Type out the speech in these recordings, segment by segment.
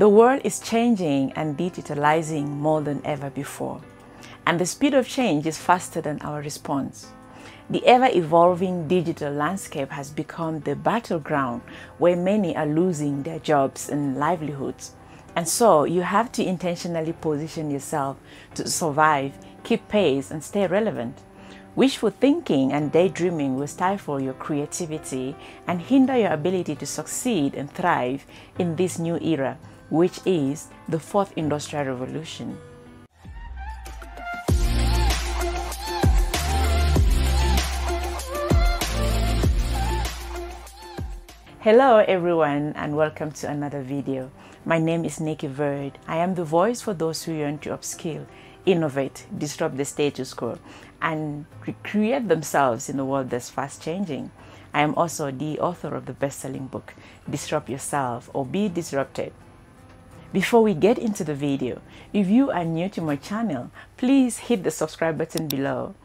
The world is changing and digitalizing more than ever before, and the speed of change is faster than our response. The ever evolving digital landscape has become the battleground where many are losing their jobs and livelihoods. And so you have to intentionally position yourself to survive, keep pace, and stay relevant. Wishful thinking and daydreaming will stifle your creativity and hinder your ability to succeed and thrive in this new era, which is the fourth industrial revolution. Hello everyone and welcome to another video. My name is Nicky Verd. I am the voice for those who yearn to upskill, innovate, disrupt the status quo, and recreate themselves in a world that's fast changing. I am also the author of the best-selling book, Disrupt Yourself or Be Disrupted. Before we get into the video, if you are new to my channel, please hit the subscribe button below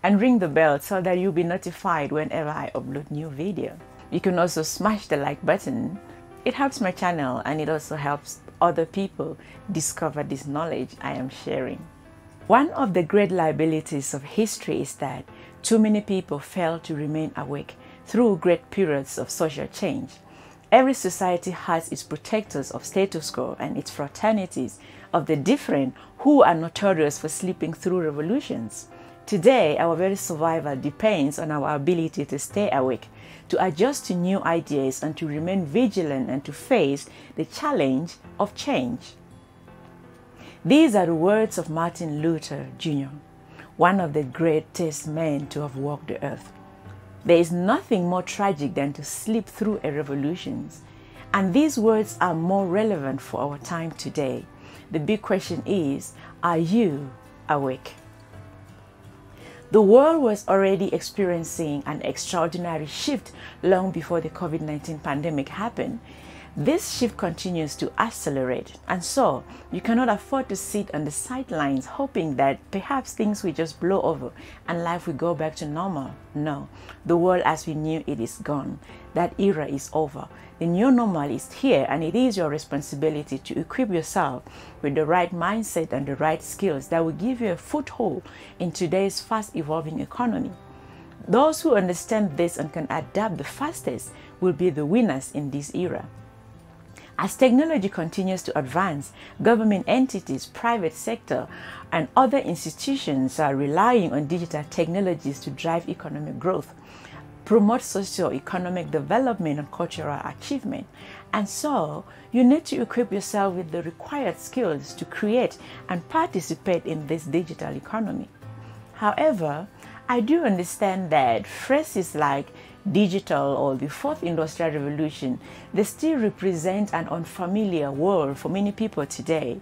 and ring the bell so that you'll be notified whenever I upload new video. You can also smash the like button. It helps my channel and it also helps other people discover this knowledge I am sharing. One of the great liabilities of history is that too many people fail to remain awake through great periods of social change. Every society has its protectors of status quo and its fraternities of the different who are notorious for sleeping through revolutions. Today, our very survival depends on our ability to stay awake to adjust to new ideas and to remain vigilant and to face the challenge of change. These are the words of Martin Luther Jr., one of the greatest men to have walked the earth. There is nothing more tragic than to sleep through a revolution. And these words are more relevant for our time today. The big question is, are you awake? The world was already experiencing an extraordinary shift long before the COVID 19 pandemic happened. This shift continues to accelerate, and so you cannot afford to sit on the sidelines hoping that perhaps things will just blow over and life will go back to normal. No, the world as we knew it is gone. That era is over. The new normal is here, and it is your responsibility to equip yourself with the right mindset and the right skills that will give you a foothold in today's fast evolving economy. Those who understand this and can adapt the fastest will be the winners in this era. As technology continues to advance, government entities, private sector, and other institutions are relying on digital technologies to drive economic growth, promote socio-economic development and cultural achievement. And so, you need to equip yourself with the required skills to create and participate in this digital economy. However, I do understand that phrases like digital or the fourth industrial revolution, they still represent an unfamiliar world for many people today.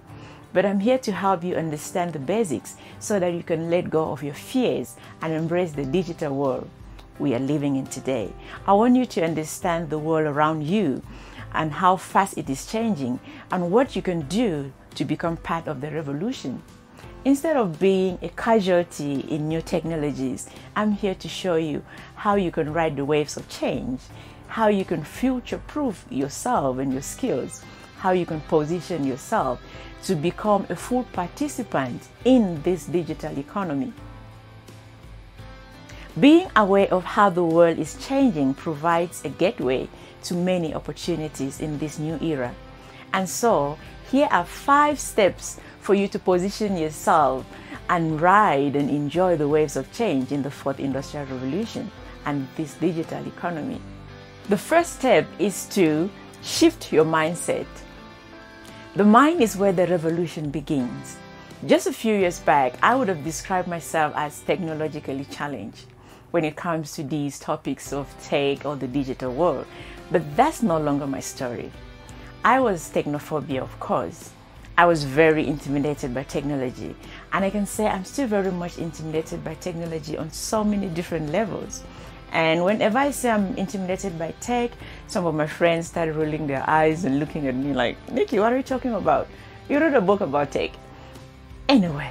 But I'm here to help you understand the basics so that you can let go of your fears and embrace the digital world we are living in today. I want you to understand the world around you and how fast it is changing and what you can do to become part of the revolution. Instead of being a casualty in new technologies, I'm here to show you how you can ride the waves of change, how you can future proof yourself and your skills, how you can position yourself to become a full participant in this digital economy. Being aware of how the world is changing provides a gateway to many opportunities in this new era. And so, here are five steps for you to position yourself and ride and enjoy the waves of change in the fourth industrial revolution and this digital economy. The first step is to shift your mindset. The mind is where the revolution begins. Just a few years back, I would have described myself as technologically challenged when it comes to these topics of tech or the digital world, but that's no longer my story. I was technophobia, of course. I was very intimidated by technology. And I can say I'm still very much intimidated by technology on so many different levels. And whenever I say I'm intimidated by tech, some of my friends started rolling their eyes and looking at me like, Nicky, what are you talking about? You wrote a book about tech. Anyway,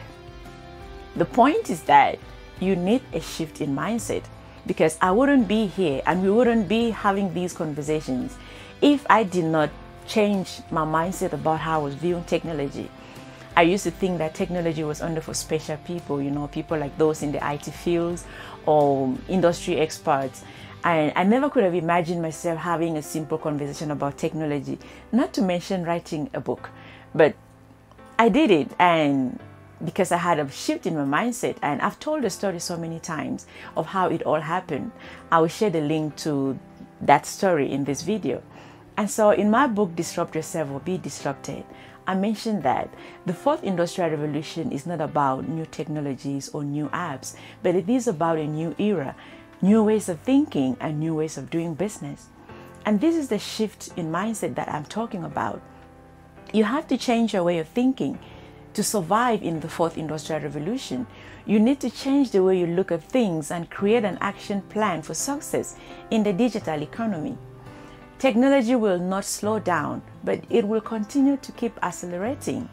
the point is that you need a shift in mindset because I wouldn't be here and we wouldn't be having these conversations if I did not changed my mindset about how I was viewing technology. I used to think that technology was only for special people, you know, people like those in the IT fields or industry experts. And I never could have imagined myself having a simple conversation about technology, not to mention writing a book. But I did it, and because I had a shift in my mindset, and I've told the story so many times of how it all happened. I will share the link to that story in this video. And so, in my book, Disrupt Yourself or Be Disrupted, I mentioned that the fourth industrial revolution is not about new technologies or new apps, but it is about a new era, new ways of thinking, and new ways of doing business. And this is the shift in mindset that I'm talking about. You have to change your way of thinking to survive in the fourth industrial revolution. You need to change the way you look at things and create an action plan for success in the digital economy. Technology will not slow down, but it will continue to keep accelerating.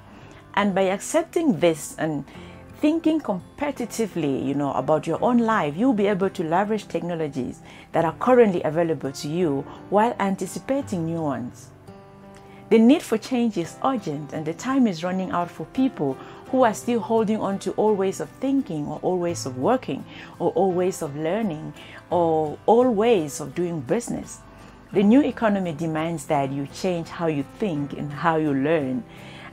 And by accepting this and thinking competitively, you know, about your own life, you'll be able to leverage technologies that are currently available to you while anticipating new ones. The need for change is urgent and the time is running out for people who are still holding on to old ways of thinking or old ways of working or old ways of learning or old ways of doing business. The new economy demands that you change how you think and how you learn.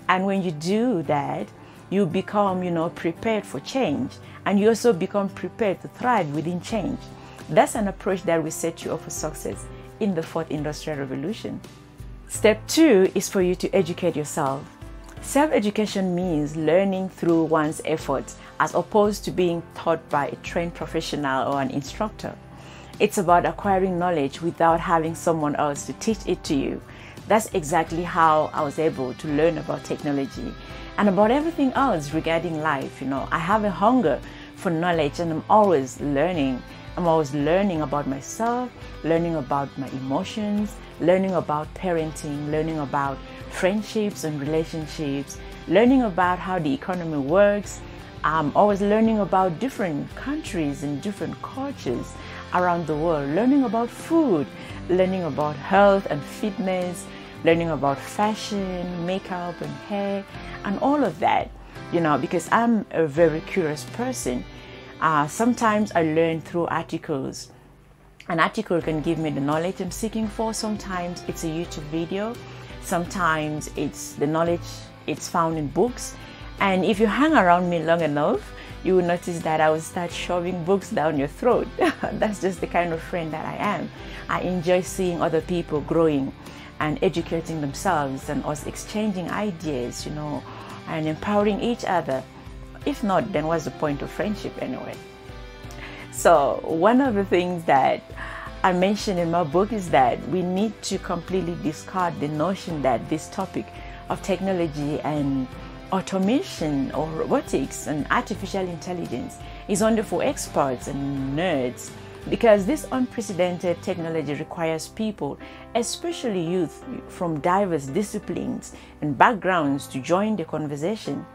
And when you do that, you become, you know, prepared for change and you also become prepared to thrive within change. That's an approach that will set you up for success in the fourth industrial revolution. Step two is for you to educate yourself. Self education means learning through one's efforts as opposed to being taught by a trained professional or an instructor. It's about acquiring knowledge without having someone else to teach it to you. That's exactly how I was able to learn about technology and about everything else regarding life. You know, I have a hunger for knowledge and I'm always learning. I'm always learning about myself, learning about my emotions, learning about parenting, learning about friendships and relationships, learning about how the economy works. I'm always learning about different countries and different cultures around the world, learning about food, learning about health and fitness, learning about fashion, makeup, and hair, and all of that, you know, because I'm a very curious person. Uh, sometimes I learn through articles. An article can give me the knowledge I'm seeking for. Sometimes it's a YouTube video. Sometimes it's the knowledge it's found in books. And if you hang around me long enough, you will notice that I will start shoving books down your throat. That's just the kind of friend that I am. I enjoy seeing other people growing and educating themselves and us exchanging ideas, you know, and empowering each other. If not, then what's the point of friendship anyway? So, one of the things that I mentioned in my book is that we need to completely discard the notion that this topic of technology and automation or robotics and artificial intelligence is only for experts and nerds because this unprecedented technology requires people, especially youth from diverse disciplines and backgrounds, to join the conversation.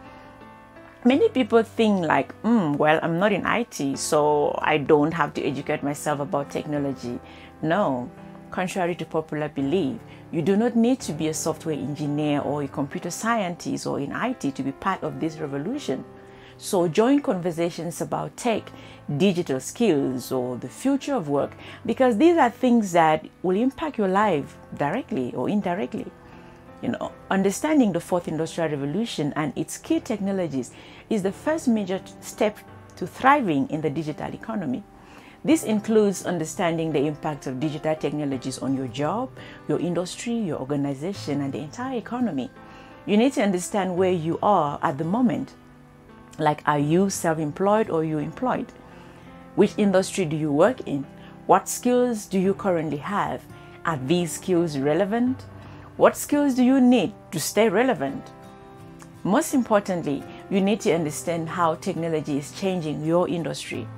Many people think like, mm, well, I'm not in IT, so I don't have to educate myself about technology. No, contrary to popular belief, you do not need to be a software engineer or a computer scientist or in IT to be part of this revolution. So join conversations about tech, digital skills, or the future of work because these are things that will impact your life directly or indirectly. You know, understanding the fourth industrial revolution and its key technologies is the first major step to thriving in the digital economy. This includes understanding the impact of digital technologies on your job, your industry, your organization, and the entire economy. You need to understand where you are at the moment. Like, are you self employed or you employed? Which industry do you work in? What skills do you currently have? Are these skills relevant? What skills do you need to stay relevant? Most importantly, you need to understand how technology is changing your industry.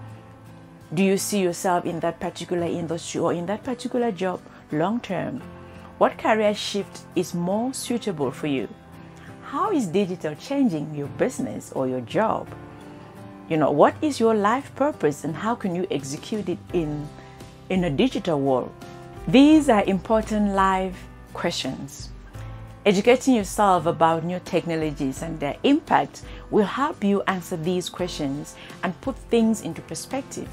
Do you see yourself in that particular industry or in that particular job long term? What career shift is more suitable for you? How is digital changing your business or your job? You know, what is your life purpose and how can you execute it in, in a digital world? These are important life questions. Educating yourself about new technologies and their impact will help you answer these questions and put things into perspective.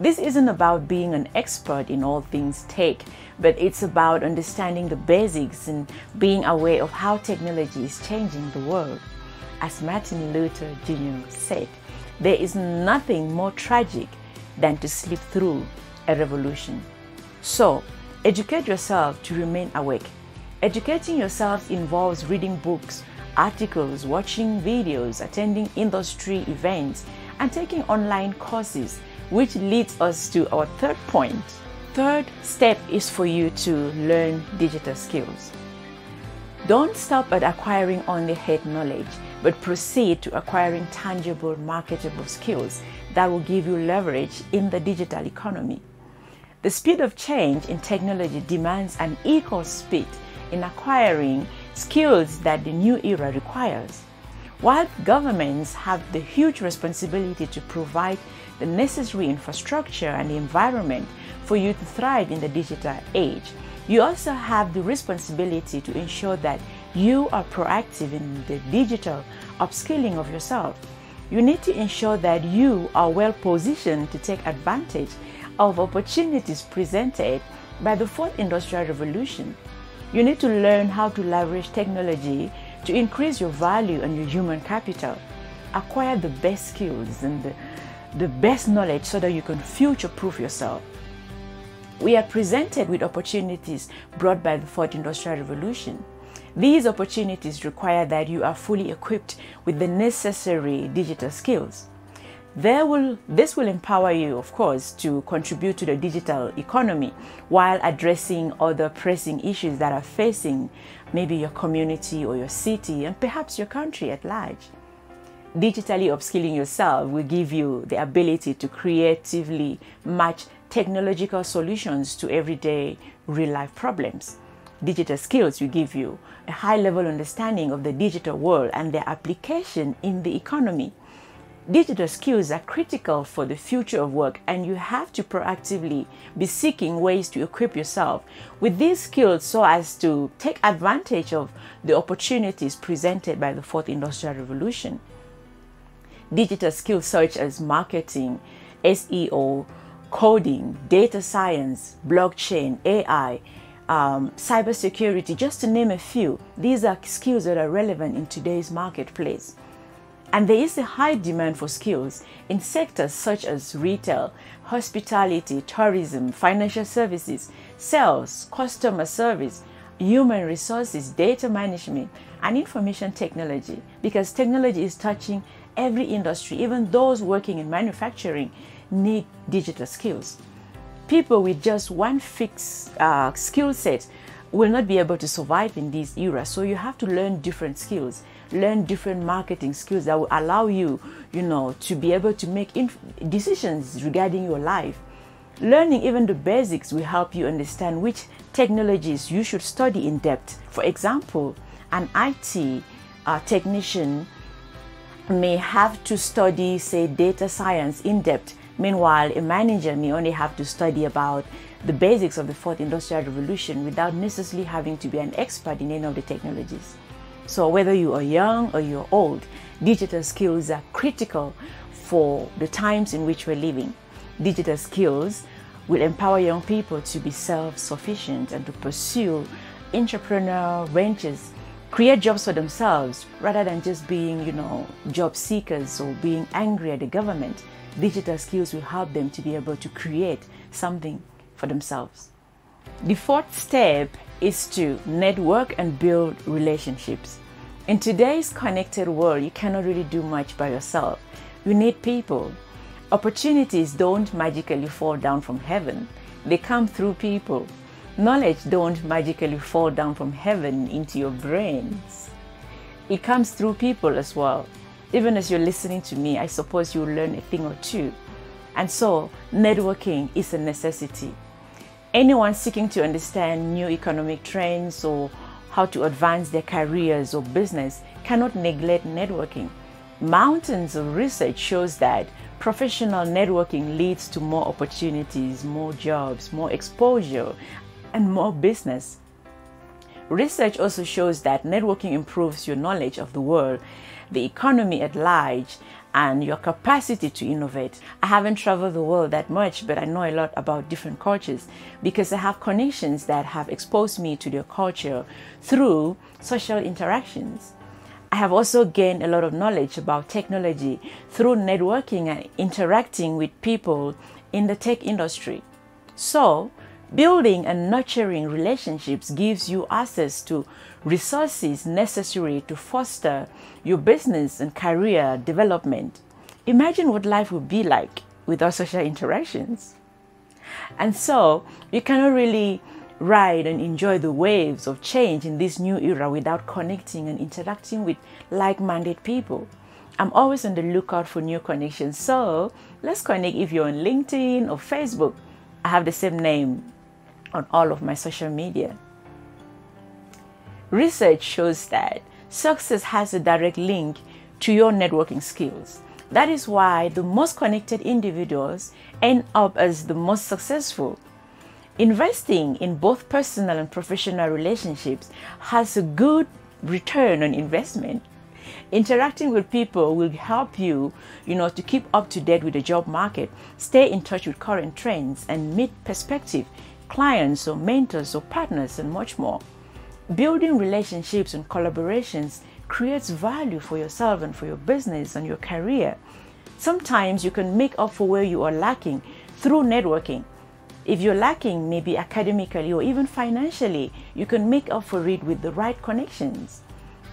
This isn't about being an expert in all things tech, but it's about understanding the basics and being aware of how technology is changing the world. As Martin Luther Jr. said, there is nothing more tragic than to slip through a revolution. So, educate yourself to remain awake Educating yourself involves reading books, articles, watching videos, attending industry events, and taking online courses, which leads us to our third point. Third step is for you to learn digital skills. Don't stop at acquiring only head knowledge, but proceed to acquiring tangible, marketable skills that will give you leverage in the digital economy. The speed of change in technology demands an equal speed in acquiring skills that the new era requires. While governments have the huge responsibility to provide the necessary infrastructure and the environment for you to thrive in the digital age, you also have the responsibility to ensure that you are proactive in the digital upskilling of yourself. You need to ensure that you are well positioned to take advantage of opportunities presented by the fourth industrial revolution you need to learn how to leverage technology to increase your value and your human capital. Acquire the best skills and the, the best knowledge so that you can future proof yourself. We are presented with opportunities brought by the fourth industrial revolution. These opportunities require that you are fully equipped with the necessary digital skills. Will, this will empower you, of course, to contribute to the digital economy while addressing other pressing issues that are facing maybe your community or your city and perhaps your country at large. Digitally upskilling yourself will give you the ability to creatively match technological solutions to everyday real life problems. Digital skills will give you a high level understanding of the digital world and their application in the economy Digital skills are critical for the future of work, and you have to proactively be seeking ways to equip yourself with these skills so as to take advantage of the opportunities presented by the fourth industrial revolution. Digital skills such as marketing, SEO, coding, data science, blockchain, AI, um, cybersecurity, just to name a few, these are skills that are relevant in today's marketplace. And there is a high demand for skills in sectors such as retail, hospitality, tourism, financial services, sales, customer service, human resources, data management, and information technology because technology is touching every industry, even those working in manufacturing need digital skills. People with just one fixed uh, skill set will not be able to survive in this era. So you have to learn different skills, learn different marketing skills that will allow you, you know, to be able to make decisions regarding your life. Learning even the basics will help you understand which technologies you should study in depth. For example, an IT uh, technician may have to study, say, data science in depth. Meanwhile, a manager may only have to study about the basics of the fourth industrial revolution without necessarily having to be an expert in any of the technologies. So, whether you are young or you're old, digital skills are critical for the times in which we're living. Digital skills will empower young people to be self sufficient and to pursue entrepreneurial ventures, create jobs for themselves rather than just being, you know, job seekers or being angry at the government. Digital skills will help them to be able to create something for themselves. The fourth step is to network and build relationships. In today's connected world, you cannot really do much by yourself. You need people. Opportunities don't magically fall down from heaven. They come through people. Knowledge don't magically fall down from heaven into your brains. It comes through people as well. Even as you're listening to me, I suppose you'll learn a thing or two. And so, networking is a necessity. Anyone seeking to understand new economic trends or how to advance their careers or business cannot neglect networking. Mountains of research shows that professional networking leads to more opportunities, more jobs, more exposure, and more business. Research also shows that networking improves your knowledge of the world, the economy at large, and your capacity to innovate. I haven't traveled the world that much, but I know a lot about different cultures because I have connections that have exposed me to their culture through social interactions. I have also gained a lot of knowledge about technology through networking and interacting with people in the tech industry. So, building and nurturing relationships gives you access to resources necessary to foster your business and career development. Imagine what life would be like without social interactions. And so, you cannot really ride and enjoy the waves of change in this new era without connecting and interacting with like minded people. I'm always on the lookout for new connections, so let's connect if you're on LinkedIn or Facebook. I have the same name on all of my social media. Research shows that success has a direct link to your networking skills. That is why the most connected individuals end up as the most successful. Investing in both personal and professional relationships has a good return on investment. Interacting with people will help you, you know, to keep up to date with the job market, stay in touch with current trends and meet prospective clients or mentors or partners and much more. Building relationships and collaborations creates value for yourself and for your business and your career. Sometimes you can make up for where you are lacking through networking if you're lacking, maybe academically or even financially, you can make up for it with the right connections.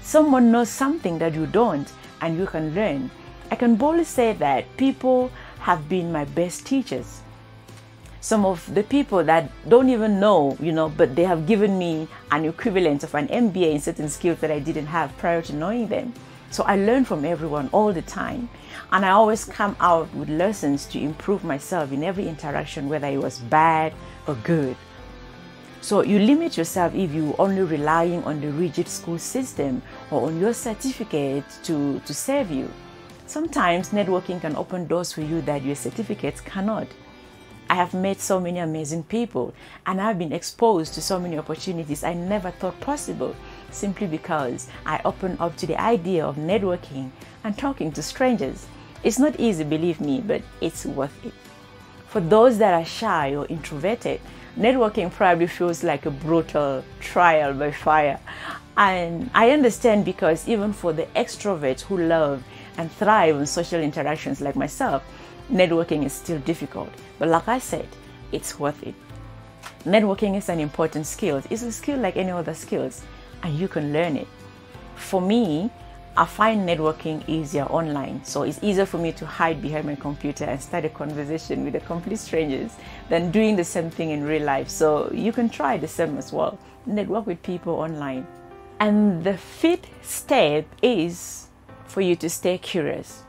Someone knows something that you don't, and you can learn. I can boldly say that people have been my best teachers. Some of the people that don't even know, you know, but they have given me an equivalent of an MBA in certain skills that I didn't have prior to knowing them. So I learn from everyone all the time. And I always come out with lessons to improve myself in every interaction, whether it was bad or good. So you limit yourself if you're only relying on the rigid school system or on your certificate to, to serve you. Sometimes networking can open doors for you that your certificates cannot. I have met so many amazing people and I've been exposed to so many opportunities I never thought possible simply because I opened up to the idea of networking and talking to strangers. It's not easy, believe me, but it's worth it. For those that are shy or introverted, networking probably feels like a brutal trial by fire. And I understand because even for the extroverts who love and thrive on social interactions like myself, networking is still difficult. But like I said, it's worth it. Networking is an important skill. It's a skill like any other skills, and you can learn it. For me, I find networking easier online, so it's easier for me to hide behind my computer and start a conversation with a complete strangers than doing the same thing in real life. So you can try the same as well. Network with people online. And the fifth step is for you to stay curious.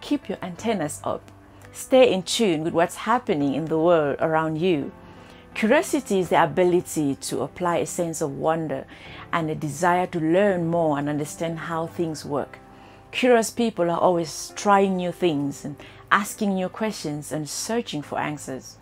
Keep your antennas up Stay in tune with what's happening in the world around you. Curiosity is the ability to apply a sense of wonder and a desire to learn more and understand how things work. Curious people are always trying new things and asking new questions and searching for answers.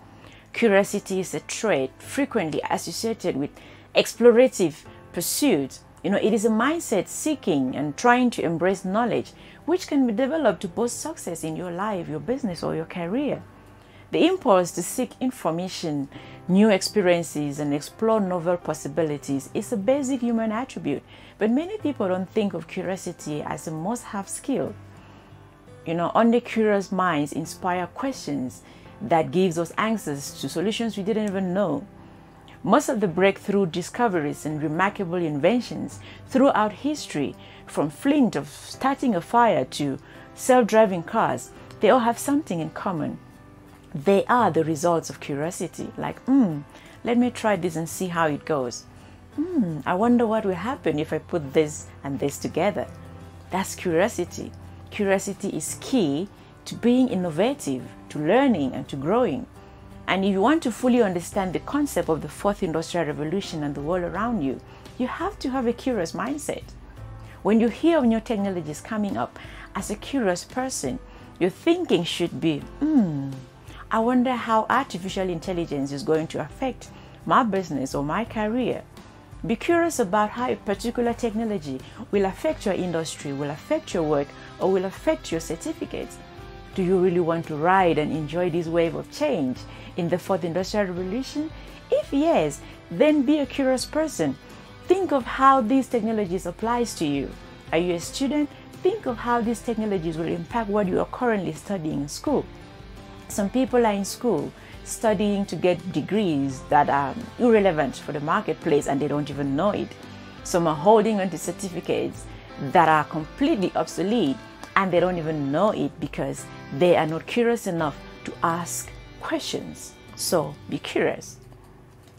Curiosity is a trait frequently associated with explorative pursuits you know, it is a mindset seeking and trying to embrace knowledge, which can be developed to boost success in your life, your business, or your career. The impulse to seek information, new experiences, and explore novel possibilities is a basic human attribute, but many people don't think of curiosity as a must have skill. You know, only curious minds inspire questions that gives us answers to solutions we didn't even know. Most of the breakthrough discoveries and remarkable inventions throughout history, from flint of starting a fire to self driving cars, they all have something in common. They are the results of curiosity, like, hmm, let me try this and see how it goes. Hmm, I wonder what will happen if I put this and this together. That's curiosity. Curiosity is key to being innovative, to learning, and to growing. And if you want to fully understand the concept of the fourth industrial revolution and the world around you, you have to have a curious mindset. When you hear of new technologies coming up, as a curious person, your thinking should be, hmm, I wonder how artificial intelligence is going to affect my business or my career. Be curious about how a particular technology will affect your industry, will affect your work, or will affect your certificates. Do you really want to ride and enjoy this wave of change in the fourth industrial revolution? If yes, then be a curious person. Think of how these technologies applies to you. Are you a student? Think of how these technologies will impact what you are currently studying in school. Some people are in school studying to get degrees that are irrelevant for the marketplace and they don't even know it. Some are holding onto certificates that are completely obsolete and they don't even know it because they are not curious enough to ask questions. So be curious.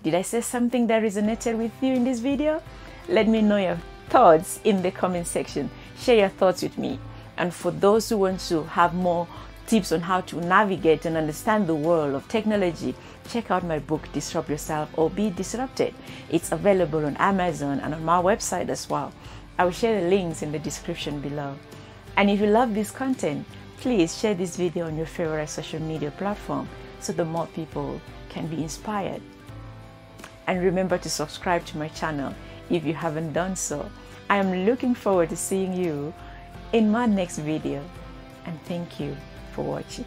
Did I say something that resonated with you in this video? Let me know your thoughts in the comment section. Share your thoughts with me. And for those who want to have more tips on how to navigate and understand the world of technology, check out my book, Disrupt Yourself or Be Disrupted. It's available on Amazon and on my website as well. I will share the links in the description below. And if you love this content, please share this video on your favorite social media platform so that more people can be inspired. And remember to subscribe to my channel if you haven't done so. I am looking forward to seeing you in my next video. And thank you for watching.